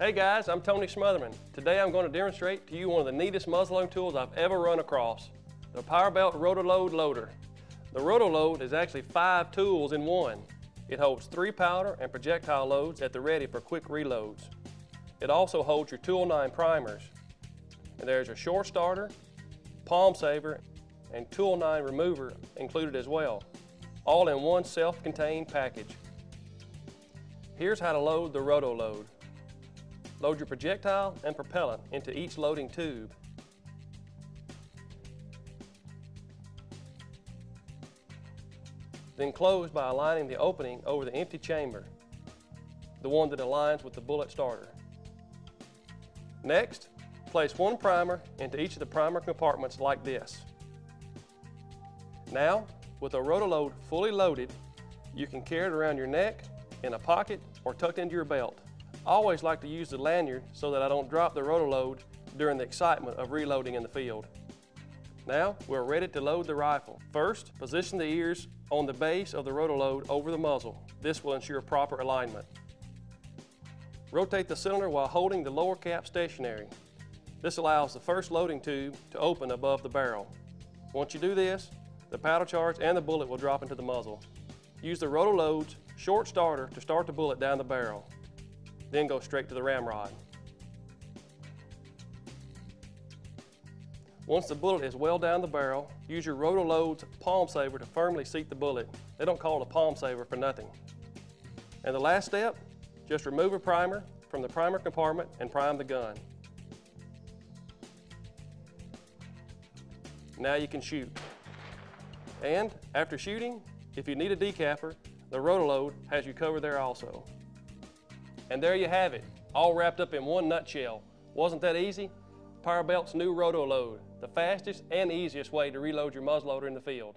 Hey guys, I'm Tony Smotherman. Today I'm going to demonstrate to you one of the neatest muzzleloading tools I've ever run across, the Powerbelt Rotoload Loader. The Rotoload is actually five tools in one. It holds three powder and projectile loads at the ready for quick reloads. It also holds your 209 primers. And there's your short starter, palm saver, and 209 remover included as well, all in one self-contained package. Here's how to load the Rotoload. Load your projectile and propellant into each loading tube. Then close by aligning the opening over the empty chamber, the one that aligns with the bullet starter. Next, place one primer into each of the primer compartments like this. Now, with a Rotoload fully loaded, you can carry it around your neck, in a pocket, or tucked into your belt. I always like to use the lanyard so that I don't drop the Rotoload during the excitement of reloading in the field. Now we're ready to load the rifle. First, position the ears on the base of the Rotoload over the muzzle. This will ensure proper alignment. Rotate the cylinder while holding the lower cap stationary. This allows the first loading tube to open above the barrel. Once you do this, the powder charge and the bullet will drop into the muzzle. Use the Rotoload's short starter to start the bullet down the barrel then go straight to the ramrod. Once the bullet is well down the barrel, use your Rotoload's palm saver to firmly seat the bullet. They don't call it a palm saver for nothing. And the last step, just remove a primer from the primer compartment and prime the gun. Now you can shoot. And after shooting, if you need a decapper, the Rotoload has you covered there also. And there you have it, all wrapped up in one nutshell. Wasn't that easy? Powerbelt's new Rotoload, the fastest and easiest way to reload your muzzleloader in the field.